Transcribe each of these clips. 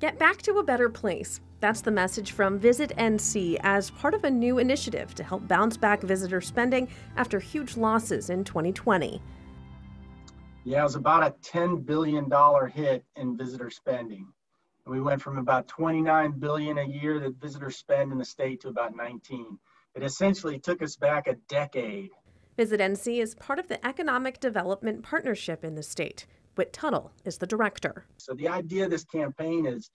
Get back to a better place. That's the message from Visit NC as part of a new initiative to help bounce back visitor spending after huge losses in 2020. Yeah, it was about a $10 billion hit in visitor spending. We went from about 29 billion a year that visitors spend in the state to about 19. It essentially took us back a decade. Visit NC is part of the Economic Development Partnership in the state. Wit Tuttle is the director. So the idea of this campaign is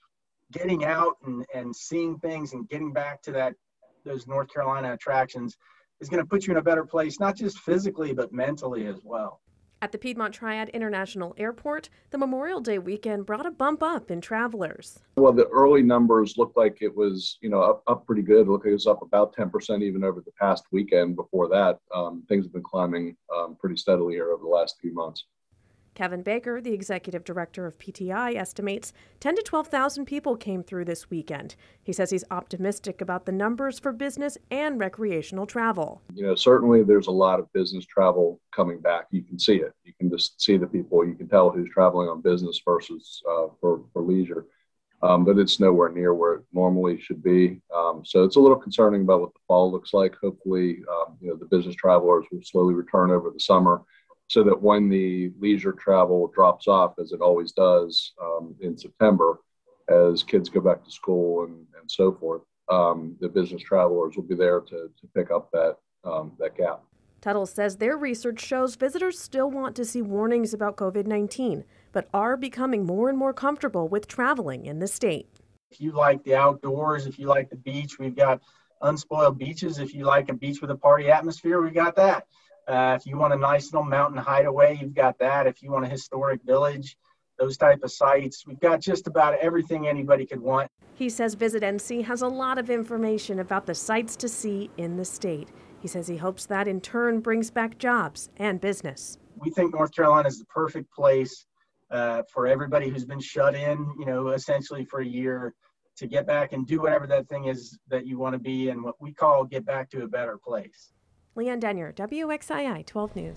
getting out and, and seeing things and getting back to that those North Carolina attractions is going to put you in a better place, not just physically, but mentally as well. At the Piedmont Triad International Airport, the Memorial Day weekend brought a bump up in travelers. Well, the early numbers looked like it was, you know, up, up pretty good. Look, it was up about 10% even over the past weekend. Before that, um, things have been climbing um, pretty steadily here over the last few months. Kevin Baker, the executive director of PTI, estimates 10 to 12,000 people came through this weekend. He says he's optimistic about the numbers for business and recreational travel. You know, certainly there's a lot of business travel coming back. You can see it. You can just see the people. You can tell who's traveling on business versus uh, for, for leisure. Um, but it's nowhere near where it normally should be. Um, so it's a little concerning about what the fall looks like. Hopefully, um, you know, the business travelers will slowly return over the summer so that when the leisure travel drops off, as it always does um, in September, as kids go back to school and, and so forth, um, the business travelers will be there to, to pick up that, um, that gap. Tuttle says their research shows visitors still want to see warnings about COVID 19, but are becoming more and more comfortable with traveling in the state. If you like the outdoors, if you like the beach, we've got unspoiled beaches. If you like a beach with a party atmosphere, we've got that. Uh, if you want a nice little mountain hideaway, you've got that. If you want a historic village, those type of sites, we've got just about everything anybody could want. He says Visit NC has a lot of information about the sites to see in the state. He says he hopes that in turn brings back jobs and business. We think North Carolina is the perfect place uh, for everybody who's been shut in, you know, essentially for a year to get back and do whatever that thing is that you want to be and what we call get back to a better place. Leanne Denyer, WXII 12 News.